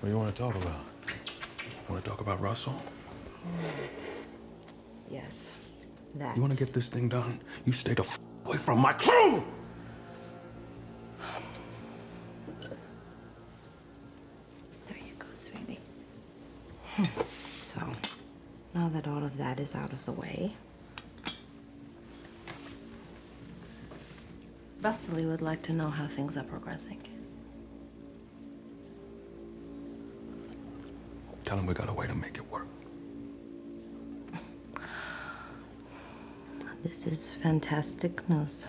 What do you want to talk about? Want to talk about Russell? Yes, that. You want to get this thing done? You stay the f- away from my crew! There you go, sweetie. so, now that all of that is out of the way, Vasily would like to know how things are progressing. Tell him we got a way to make it work. This is fantastic news.